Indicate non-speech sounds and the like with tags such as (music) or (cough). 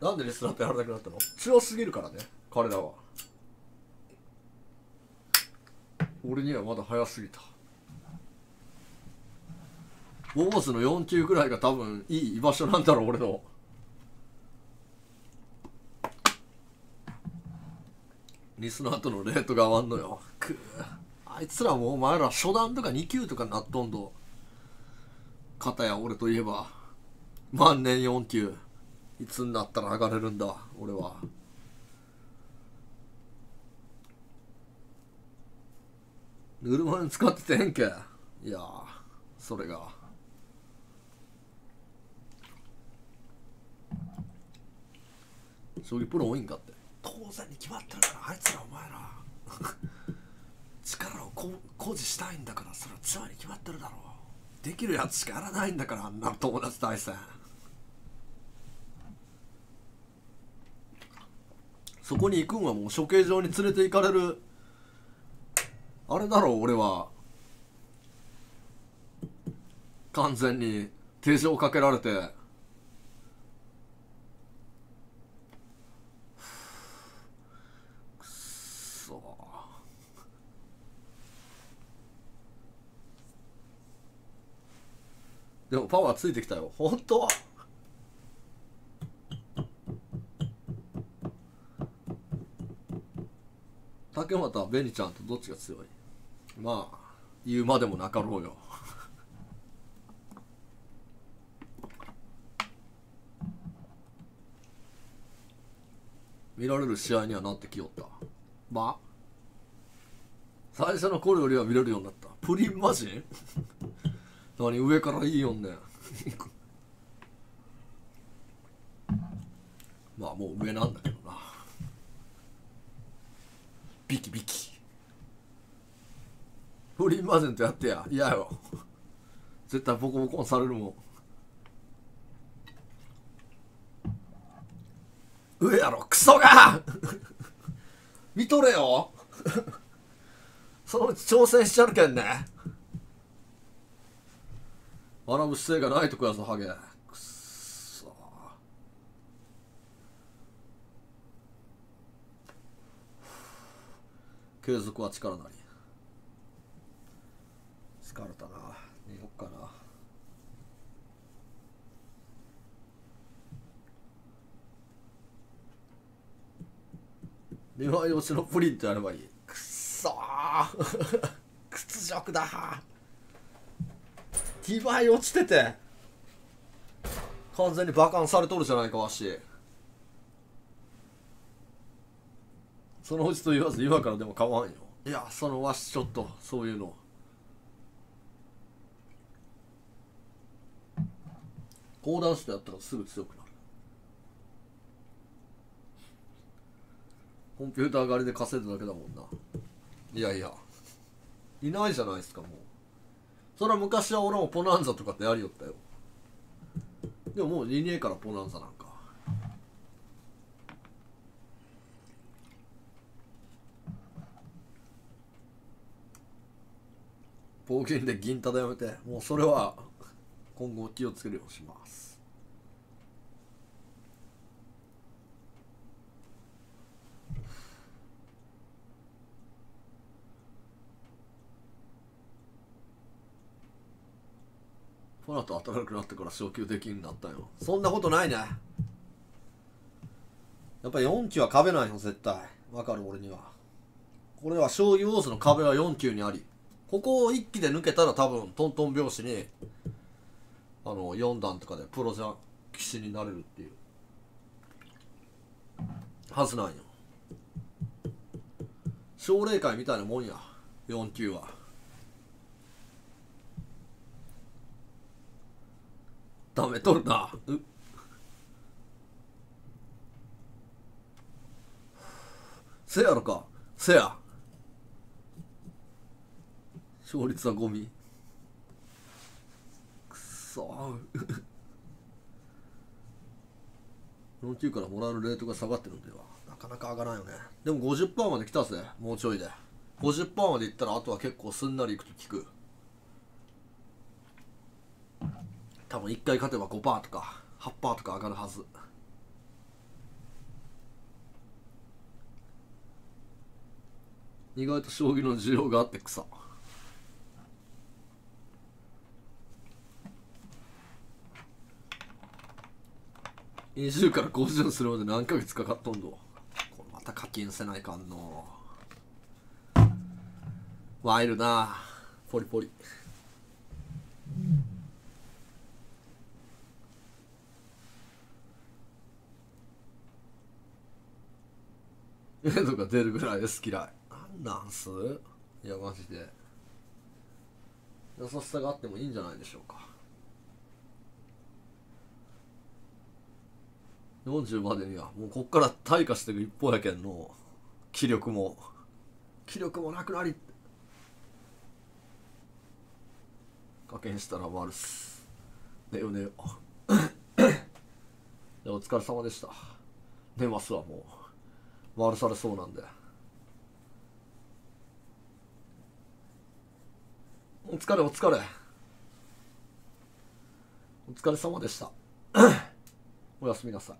なんでリスナーってやらなくなったの？強すぎるからね彼らは。俺にはまだ早すぎた。ボーズの4級ぐらいが多分いい居場所なんだろう俺の。リスナーとのレートが上がんのよ。くあいつらもお前ら初段とか2級とかなっとんど片や俺といえば。万年4級いつになったら上がれるんだ俺は。ぬるま湯使っててへんけ。いやそれが。将棋プロ多いんかって。当然に決まってるからあいつらお前ら。(laughs) 力をこ誇示したいんだからそれは強いに決まってるだろう。できるやつしかやらないんだからあんな友達対戦。そこに行くんはもう処刑場に連れて行かれる。あれだろう俺は。完全に手錠かけられて。くっそ。でもパワーついてきたよ。本当竹俣紅ちゃんとどっちが強い？まあ言うまでもなかろうよ。見られる試合にはなってきよった。まあ最初の頃よりは見れるようになった。プリンマジン？(laughs) 何上からいいよんね (laughs) まあもう上なんだけど。フリーマゼントやってや。嫌よ。絶対ボコボコにされるもん。上やろ。クソが。見とれよ。そのうち挑戦しちゃるけんね。学ぶ姿勢がないとこやぞハゲ。くっそ継続は力なり。疲れたな。寝よっかな。見舞い推しのプリンってやればいい。くっそー。(laughs) 屈辱だ。見舞い落ちてて。完全にバカンされとるじゃないかわし。そのうちと言わず今からでも構わんよ。いやそのわしちょっとそういうの講談師とやったらすぐ強くなる。コンピューター狩りで稼いだだけだもんな。いやいや。いないじゃないですかもう。それは昔は俺もポナンザとかってやりよったよ。でももういねえからポナンザなんか。暴言で銀盾やめて。もうそれは今後気をつけるようにします。この後暖かくなってから昇級できんなったよ。そんなことないね。やっぱり4級は壁ないよ絶対。わかる俺には。これは将棋ウォーズの壁は4級にあり。ここを1期で抜けたら多分トントン拍子にあの4段とかでプロ棋士になれるっていう。はずなんよ。奨励会みたいなもんや4級は。ダメとるな。う。せやろか。せや。勝率はゴミ。合う。この9からもらえるレートが下がってるんだよ。なかなか上がらないよね。でも50%まで来たぜ。もうちょいで。50%までいったらあとは結構すんなりいくと聞く。多分1回勝てば5%とか8%とか上がるはず。意外と将棋の需要があって草。20から50するまで何ヶ月かかっとんど。これまた課金せないかんの。ワイルな。ポリポリ。絵とか出るぐらいで好き嫌い。なんなんす？いやマジで。優しさがあってもいいんじゃないでしょうか。40までにはもうこっから退化していく一方やけんの。気力も。気力もなくなり。課金したら回るっす。寝よ寝よ。(coughs) お疲れ様でした。寝ますわもう。回るされそうなんで。お疲れお疲れ。お疲れ様でした。おやすみなさい。